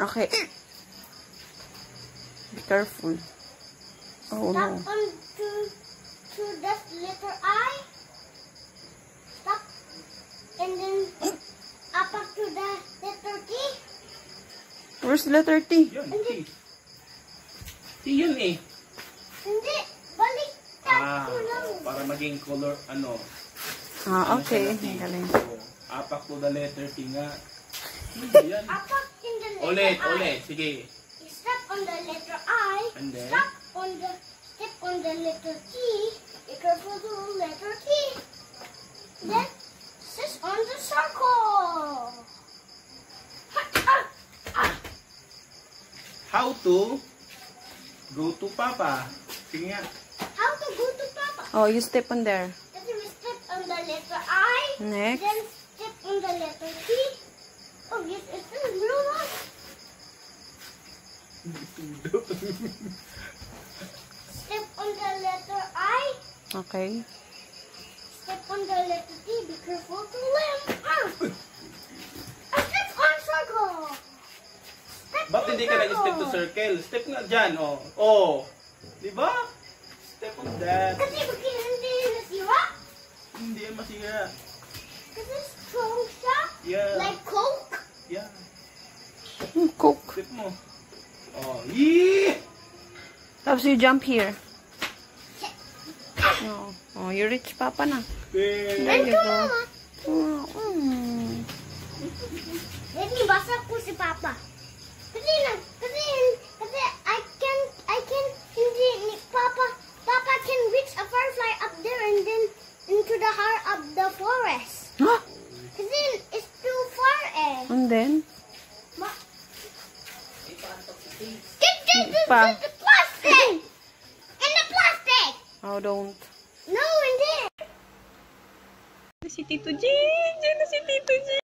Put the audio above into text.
Okay. Be careful. Oh Stop no. on to to the letter I. Stop. And then up up to the letter T. Where's the letter T? Yun, T. T yun eh. Hindi. Balik. Ah, para maging color, ano. Ah, ano okay. Ang galing. So, apak to the letter T nga. In the letter Ulit, I. ulit. Sige. Step on the letter I. And then? Stop on the step on the letter T. Be careful to the letter T. Then sit on the circle. How to go to Papa. Sige nga. How to go to Papa? Oh, you step on there. Then we step on the letter I. Next. Then Step on the letter I. Okay. Step on the letter T. Be careful to land. Ah! I step on circle. Step Ba't on hindi ka nag-step to circle? Step nga dyan, oh. Oh. Di ba? Step on that. Kasi bakit hindi nasira? Hindi yan masira. Kasi strong siya. Yeah. Like Coke. Yeah. Hmm, Coke. Step mo. Oh. Yee! Tapos you jump here. Oh, oh you reach Papa na. There There. you go. Oh, mm. Get this in the plastic! In the plastic! Oh, don't. No, in there! Ano si Tito Gigi? Ano si Tito Gigi?